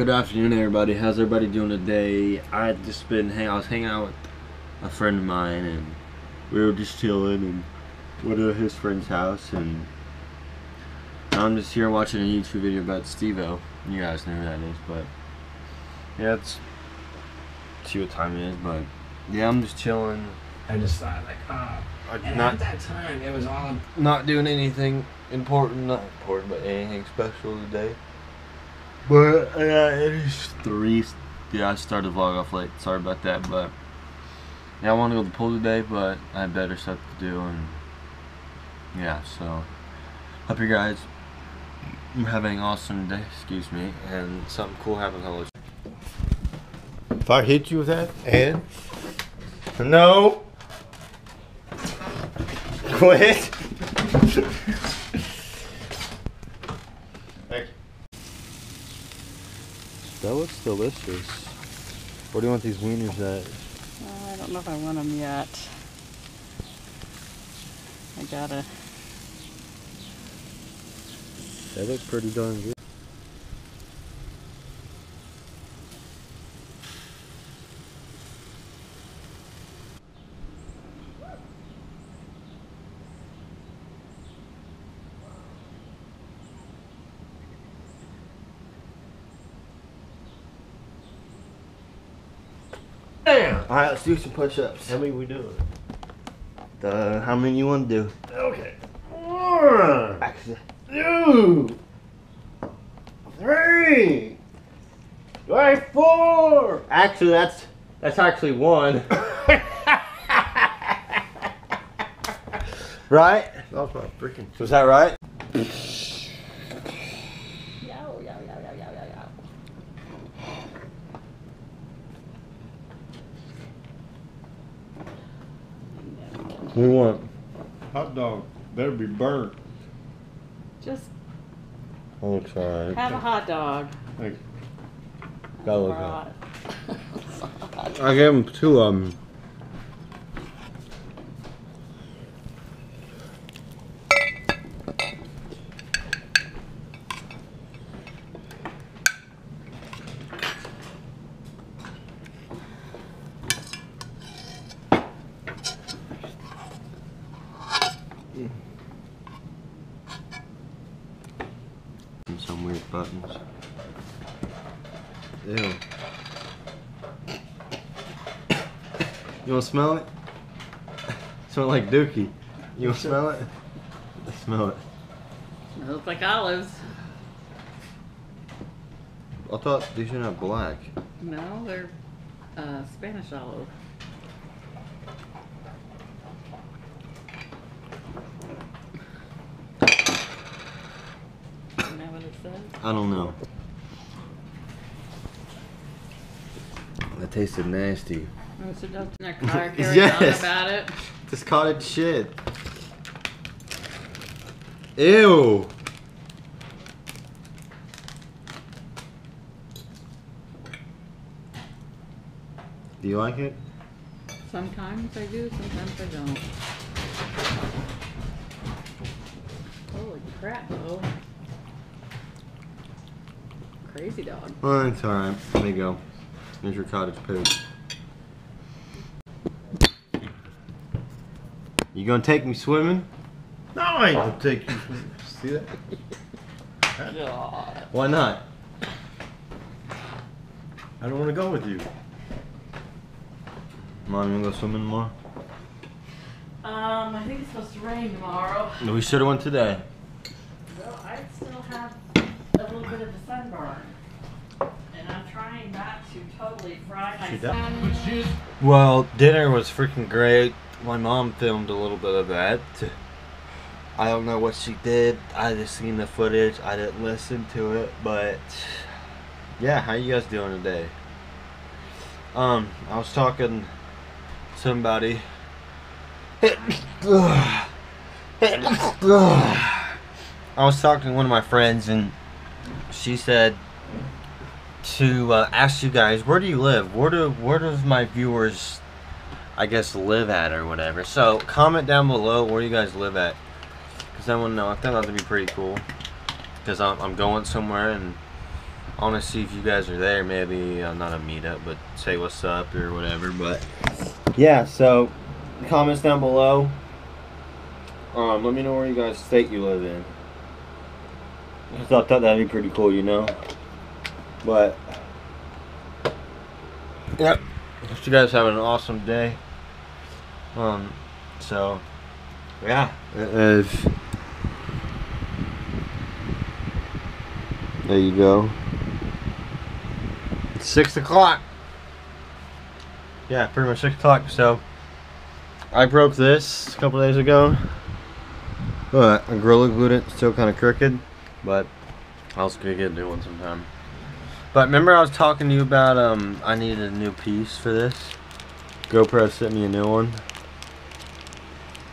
good afternoon, everybody. How's everybody doing today? I just been hang. I was hanging out with a friend of mine, and we were just chilling and went to his friend's house, and I'm just here watching a YouTube video about Steve-O. You guys know who that is, but yeah, it's see what time it is, but yeah, I'm just chilling. I just thought like, ah. and not at that time, it was all not doing anything important, not important, but anything special today. But yeah, it is three. Yeah, I started the vlog off late. Sorry about that, but yeah, I want to go to the pool today, but I have better stuff to do, and yeah, so hope you guys are having an awesome day. Excuse me, and something cool happens. I'll. If I hit you with that, and no, quit. Thank you. That looks delicious. Where do you want these wieners at? Oh, I don't know if I want them yet. I gotta. They look pretty darn good. All right, let's do some push-ups. How many we doing? The how many you want to do? Okay. One, two, three, right, four. actually, that's that's actually one. right? That was my freaking. Was that right? We want. Hot dog better be burnt. Just Looks alright. have a hot dog. Like, Gotta look Or hot- I gave him two of them. And some weird buttons. Ew. You wanna smell it? Smell like dookie. You wanna smell it? Smell it. Smells like olives. I thought these are not black. No, they're uh, Spanish olive. That what it says? I don't know. That tasted nasty. Oh, so don't in their car Yes. on about it. Shit. Ew. Do you like it? Sometimes I do, sometimes I don't. Holy crap, Bo. Crazy dog. Oh, it's alright. There you go. There's your cottage poo. You gonna take me swimming? no, I ain't gonna take you. See that? God. Why not? I don't want to go with you. Mom, you wanna go swimming tomorrow? Um, I think it's supposed to rain tomorrow. We should have went today. Well, I still have a little bit of a sunburn. And I'm trying not to totally fry She myself. Well, dinner was freaking great. My mom filmed a little bit of that. I don't know what she did. I just seen the footage. I didn't listen to it, but yeah, how you guys doing today? Um, I was talking to somebody. I was talking to one of my friends, and she said to uh, ask you guys, where do you live? Where do where does my viewers, I guess, live at or whatever? So comment down below where you guys live at, because I want to know. I think that'd be pretty cool, because I'm I'm going somewhere and I want to see if you guys are there. Maybe uh, not a meetup, but say what's up or whatever. But yeah, so comments down below. Um, let me know where you guys state you live in. I thought that that'd be pretty cool, you know. But yep, hope you guys having an awesome day. Um, so yeah, if there you go. Six o'clock. Yeah, pretty much six o'clock. So I broke this a couple days ago. But a Gorilla glued it, still kind of crooked. But I was gonna get a new one sometime. But remember I was talking to you about um I needed a new piece for this. GoPro sent me a new one.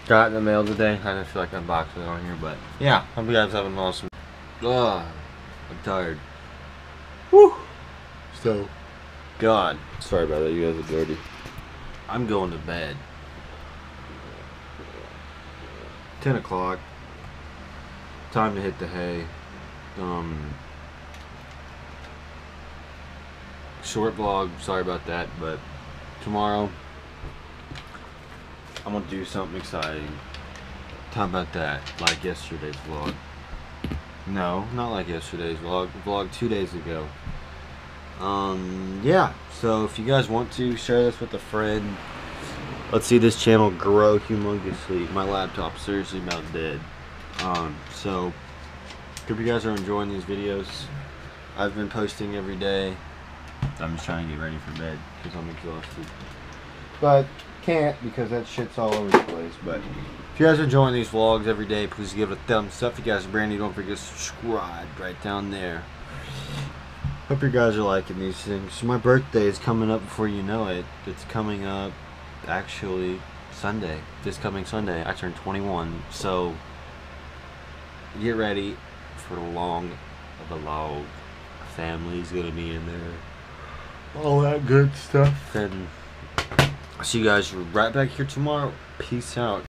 Got it in the mail today. I didn't feel like unboxing it on here, but yeah, I hope you guys have an awesome. Ugh, I'm tired. Woo. So, God. Sorry about that. You guys are dirty. I'm going to bed. 10 o'clock. Time to hit the hay. Um, short vlog. Sorry about that, but tomorrow I'm gonna do something exciting. Talk about that, like yesterday's vlog. No, not like yesterday's vlog. Vlog two days ago. Um, yeah. So if you guys want to share this with a friend, let's see this channel grow humongously. My laptop seriously about dead. Um, so hope you guys are enjoying these videos. I've been posting every day. I'm just trying to get ready for bed because I'm exhausted. But can't because that shit's all over the place. But if you guys are enjoying these vlogs every day, please give it a thumbs up. If you guys are brand new, don't forget to subscribe right down there. Hope you guys are liking these things. My birthday is coming up before you know it. It's coming up actually Sunday. This coming Sunday. I turn 21. So get ready for the long the log. Family's gonna be in there. All that good stuff. And see you guys right back here tomorrow. Peace out.